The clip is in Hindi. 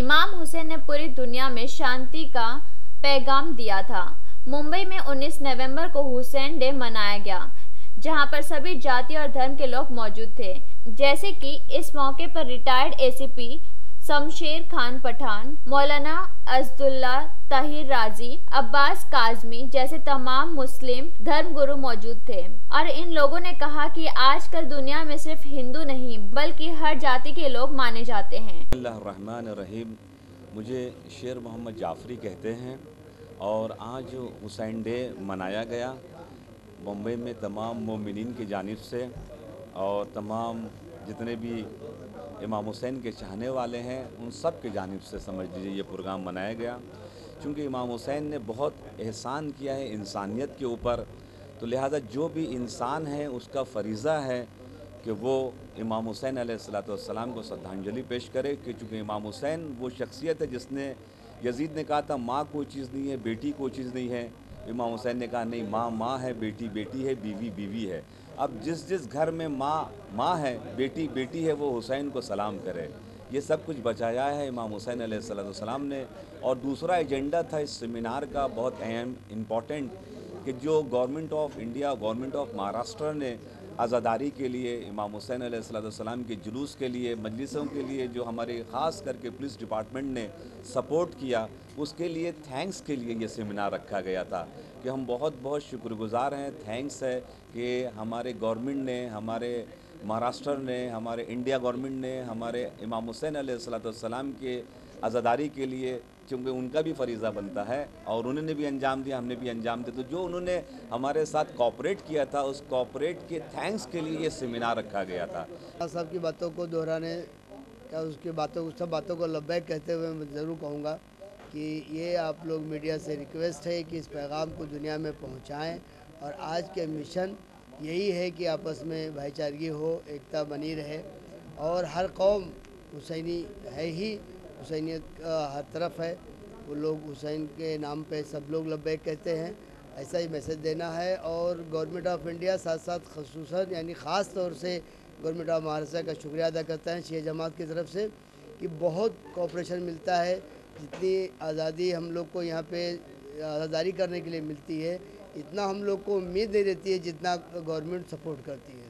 इमाम हुसैन ने पूरी दुनिया में शांति का पैगाम दिया था। मुंबई में 19 नवंबर को हुसैन डे मनाया गया, जहाँ पर सभी जाति और धर्म के लोग मौजूद थे। जैसे कि इस मौके पर रिटायर्ड एसीपी शमशेर खान पठान, मौलाना अजदुल्ला ताहिर राज़ी, अब्बास काजमी जैसे तमाम मुस्लिम धर्मगुरु मौजूद थे। और इन लोगों ने कहा कि आजकल दुनिया में सिर्फ़ हिंदू नहीं, बल्कि हर जाति के लोग माने जाते हैं। रहीम मुझे शेर मोहम्मद जाफरी कहते हैं और आज हुसैन डे मनाया गया। मुंबई में तमाम मोमिन की जानब से और तमाम जितने भी इमाम हुसैन के चाहने वाले हैं, उन सब की जानब से समझ लीजिए, ये प्रोग्राम मनाया गया। क्योंकि इमाम हुसैन ने बहुत एहसान किया है इंसानियत के ऊपर तो लिहाजा जो भी इंसान है, उसका फरीज़ा है कि वो इमाम हुसैन सलाम को श्रद्धांजलि पेश करे, कि चूँकि इमाम हुसैन वो शख्सियत है जिसने यजीद ने कहा था, माँ कोई चीज़ नहीं है, बेटी कोई चीज़ नहीं है। इमाम हुसैन ने कहा, नहीं, माँ माँ है, बेटी बेटी है, बीवी बीवी है। अब जिस जिस घर में माँ माँ है, बेटी बेटी है, वो हुसैन को सलाम करे। ये सब कुछ बचाया है इमाम हुसैन सलाम ने। और दूसरा एजेंडा था इस सेमिनार का बहुत अहम इंपॉर्टेंट कि जो government of India, government of Maharashtra ने आज़ादारी के लिए, इमाम हुसैन सलाम के जुलूस के लिए, मजलिसों के लिए, जो हमारे ख़ास करके पुलिस डिपार्टमेंट ने सपोर्ट किया, उसके लिए थैंक्स के लिए ये सेमिनार रखा गया था कि हम बहुत बहुत शुक्रगुजार हैं, थैंक्स है कि हमारे गवर्नमेंट ने, हमारे महाराष्ट्र ने, हमारे इंडिया गवर्नमेंट ने, हमारे इमाम हुसैन सलाम के आज़ादारी के लिए क्योंकि उनका भी फरीज़ा बनता है और उन्होंने भी अंजाम दिया, हमने भी अंजाम दिया तो जो उन्होंने हमारे साथ कॉपरेट किया था, उस कॉपरेट के थैंक्स के लिए ये सेमिनार रखा गया था। साहब की बातों को दोहराने या उसकी बातों सब बातों को लब्बैक कहते हुए मैं ज़रूर कहूँगा कि ये आप लोग मीडिया से रिक्वेस्ट है कि इस पैगाम को दुनिया में पहुँचाएँ और आज के मिशन यही है कि आपस में भाईचारगी हो, एकता बनी रहे। और हर कौम हुसैनी है ही, हुसैनियत हर तरफ़ है। वो लोग हुसैन के नाम पे सब लोग लब्बैक कहते हैं। ऐसा ही मैसेज देना है। और गवर्नमेंट ऑफ़ इंडिया साथ साथ खसूस यानी ख़ास तौर से गवर्नमेंट ऑफ़ महाराष्ट्र का शुक्रिया अदा करता है शिया जमात की तरफ़ से कि बहुत कोऑपरेशन मिलता है। जितनी आज़ादी हम लोग को यहाँ पे आज़ादारी करने के लिए मिलती है, इतना हम लोग को उम्मीद नहीं रहती है जितना गवर्नमेंट सपोर्ट करती है।